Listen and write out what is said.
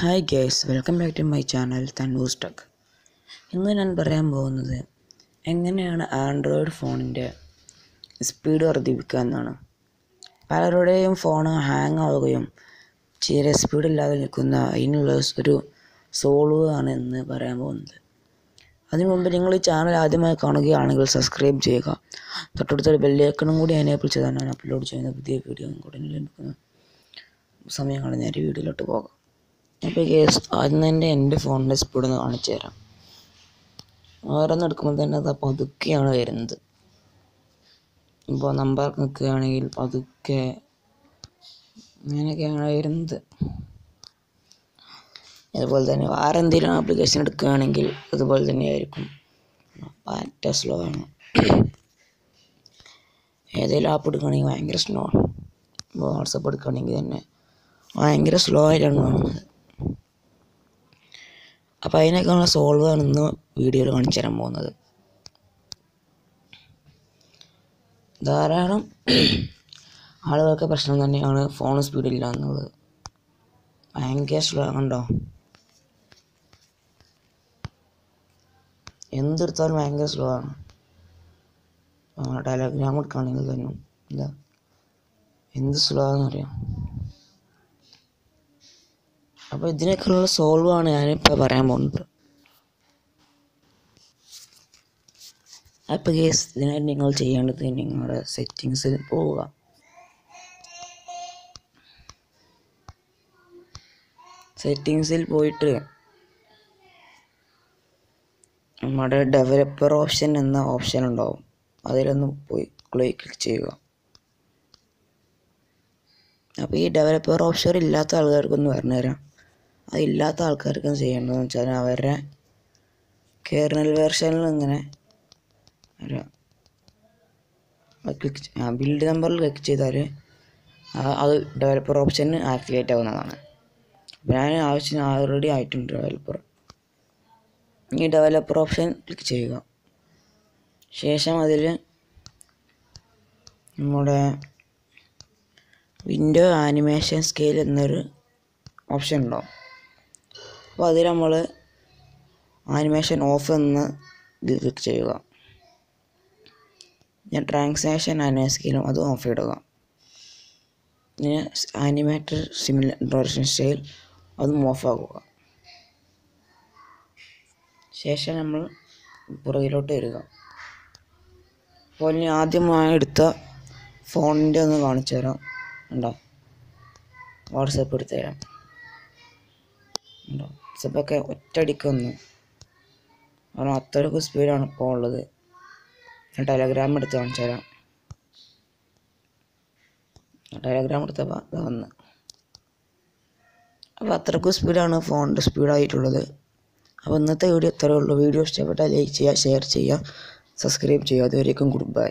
Hi guys welcome back to my channel Thannus tech ഇന്ന് ഞാൻ പറയാൻ പോകുന്നത് എങ്ങനെയാണ് ആൻഡ്രോയിഡ് ഫോണിന്റെ സ്പീഡ് വർദ്ധിപ്പിക്കുക എന്നാണ്. പലരുടെയും ഫോൺ ഹാങ് ആവുകയും തീരെ സ്പീഡില്ലാതെ നിൽക്കുന്ന അതിനുള്ള ഒരു സോൾവ് ആണ് എന്ന് പറയാൻ പോകുന്നത്. അതിനു മുമ്പ് നിങ്ങൾ ഈ ചാനൽ ആദ്യമായി കാണുകയാണെങ്കിൽ സബ്സ്ക്രൈബ് ചെയ്യുക. തൊട്ടടുത്തൊരു ബെല്ലേക്കണും കൂടി എനേബിൾ ചെയ്താൽ ഞാൻ അപ്ലോഡ് ചെയ്യുന്ന പുതിയ വീഡിയോ ഉടനെ ലഭിക്കുന്ന സമയമാണ് ഞാൻ വീഡിയോയിലോട്ട് പോകാം. അപ്പോൾ കേസ് ആദ്യം തന്നെ എന്റെ ഫോണിന്റെ സ്പീഡ് ഒന്ന് കാണിച്ചു തരാം. ഓരോന്ന് എടുക്കുമ്പോൾ തന്നെ അത് പതുക്കെയാണ് വരുന്നത്. ഇപ്പോൾ നമ്പർ നിൽക്കുകയാണെങ്കിൽ പതുക്കെ അങ്ങനെയൊക്കെയാണ് വരുന്നത്. അതുപോലെ തന്നെ വേറെ എന്തെങ്കിലും ആപ്ലിക്കേഷൻ എടുക്കുകയാണെങ്കിൽ അതുപോലെ തന്നെ ആയിരിക്കും. പാറ്റ സ്ലോ ആണ്. ഏതെങ്കിലും ആപ്പ് എടുക്കുകയാണെങ്കിൽ ഭയങ്കര സ്ലോ ആണ്. വാട്സപ്പ് എടുക്കുകയാണെങ്കിൽ തന്നെ ഭയങ്കര സ്ലോ ആയിട്ടാണ് കാണുന്നത്. അപ്പോൾ അതിനൊക്കെയുള്ള ആണ് ഇന്ന് വീഡിയോയിൽ കാണിച്ചു തരാൻ പോകുന്നത്. ധാരാളം ആളുകൾക്ക് പ്രശ്നം തന്നെയാണ് ഫോൺ സ്പീഡില്ല എന്നുള്ളത്. ഭയങ്കര സ്ലോ കണ്ടോ? എന്തെടുത്താലും ഭയങ്കര സ്ലോ ആണ്. ടെലഗ്രാം എടുക്കുകയാണെങ്കിൽ തന്നെ എന്താ? എന്ത് സ്ലോ ആണെന്നറിയാം അപ്പോൾ ഇതിനൊക്കെയുള്ള സോൾവ് ആണ് ഞാനിപ്പോൾ പറയാൻ പോകുന്നത്. അപ്പോൾ കേസ് ഇതിനായിട്ട് നിങ്ങൾ ചെയ്യേണ്ടത് നിങ്ങളുടെ സെറ്റിങ്സിൽ പോവുക. സെറ്റിങ്സിൽ പോയിട്ട് നമ്മുടെ ഡെവലപ്പർ ഓപ്ഷൻ എന്ന ഓപ്ഷൻ ഉണ്ടാവും. അതിലൊന്ന് പോയി ക്ലിക്ക് ചെയ്യുക. അപ്പോൾ ഈ ഡെവലപ്പർ ഓപ്ഷൻ ഇല്ലാത്ത ആൾക്കാർക്കൊന്ന് പറഞ്ഞു തരാം അതില്ലാത്ത ആൾക്കാർക്കും ചെയ്യേണ്ടതെന്ന് വെച്ചാൽ അവരുടെ കേർണൽ വേർഷനിൽ ഇങ്ങനെ ഒരു ക്ലിക്ക് ബിൽഡ് നമ്പറിൽ ക്ലിക്ക് ചെയ്താൽ അത് ഡെവലപ്പർ ഓപ്ഷൻ ആക്ടിവേറ്റ് ആവുന്നതാണ് ഞാൻ ആവശ്യം ഓൾറെഡി ആയിട്ടുണ്ട് ഡെവലപ്പർ ഈ ഡെവലപ്പർ ഓപ്ഷൻ ക്ലിക്ക് ചെയ്യുക. ശേഷം അതിൽ നമ്മുടെ വിൻഡോ ആനിമേഷൻ സ്കെയിൽ എന്നൊരു ഓപ്ഷൻ ഉണ്ടാവും അപ്പോൾ അതിൽ നമ്മൾ ആനിമേഷൻ ഓഫ് എന്ന് ഇതിൽ ക്ലിക്ക് ചെയ്യുക. ഞാൻ ട്രാൻസാക്ഷൻ ആനിമേഷൻ സ്കെയിലും അത് ഓഫ് ഇടുക. പിന്നെ ആനിമേറ്റർ സിമിലർ സ്റ്റൈൽ അതും ഓഫ് ആക്കുക. ശേഷം നമ്മൾ പുറകിലോട്ട് വരിക. അപ്പോൾ ഇനി ആദ്യമായി എടുത്ത ഫോണിന്റെ ഒന്ന് കാണിച്ചു തരാം ഉണ്ടോ വാട്സപ്പ് എടുത്തു തരാം. ഉണ്ടോ? വാട്സപ്പൊക്കെ ഒറ്റടിക്കൊന്ന് കാരണം അത്രയ്ക്ക് സ്പീഡാണ് ഇപ്പോൾ ഉള്ളത്. ഞാൻ ടെലഗ്രാം എടുത്ത് കാണിച്ചു തരാം. ടെലഗ്രാം എടുത്തപ്പോൾ അത് വന്ന്. അപ്പോൾ അത്രയ്ക്ക് സ്പീഡാണ് ഫോണിന്റെ സ്പീഡായിട്ടുള്ളത് അപ്പോൾ ഇന്നത്തെ വീഡിയോ ഇത്രയേ ഉള്ളൂ. വീഡിയോ ഇഷ്ടപ്പെട്ടാൽ ലൈക്ക് ചെയ്യുക ഷെയർ ചെയ്യുക സബ്സ്ക്രൈബ് ചെയ്യുക. അതുവരേക്കും ഗുഡ് ബൈ